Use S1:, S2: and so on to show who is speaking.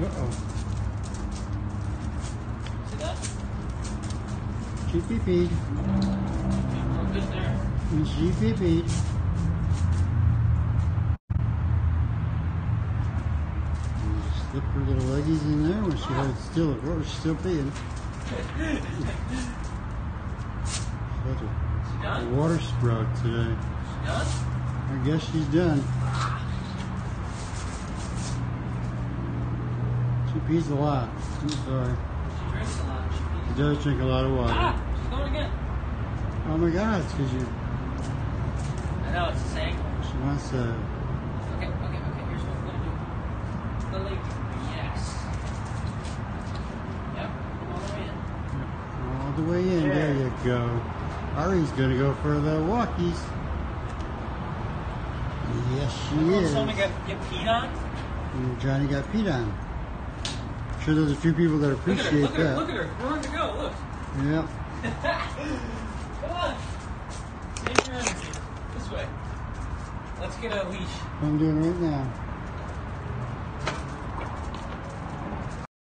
S1: Uh-oh.
S2: See that?
S1: She pee-peed.
S2: There.
S1: And she pee-peed. And just Slip her little leggies in there when she holds still. Oh, of course, she's still peeing. Such a, a water sprout today.
S2: She done?
S1: I guess she's done. Pees a lot. I'm sorry.
S2: She drinks a lot. She
S1: She does drink a lot of water.
S2: Ah! She's going again.
S1: Oh my God, it's because you,
S2: I know, it's the same.
S1: she wants to,
S2: Okay, okay, okay. Here's what we're gonna do. The leg. Yes. Yep. All the way in.
S1: all the way in. There you go. Ari's going to go for the walkies. Yes, she is.
S2: Someone get, get peed on?
S1: And Johnny got peed on. Sure there's a few people that
S2: Look at her,
S1: appreciate
S2: look at her,
S1: that.
S2: look at her. We're ready to go, look.
S1: Yeah.
S2: Come on. Save your energy. This way. Let's get a leash.
S1: I'm doing right now.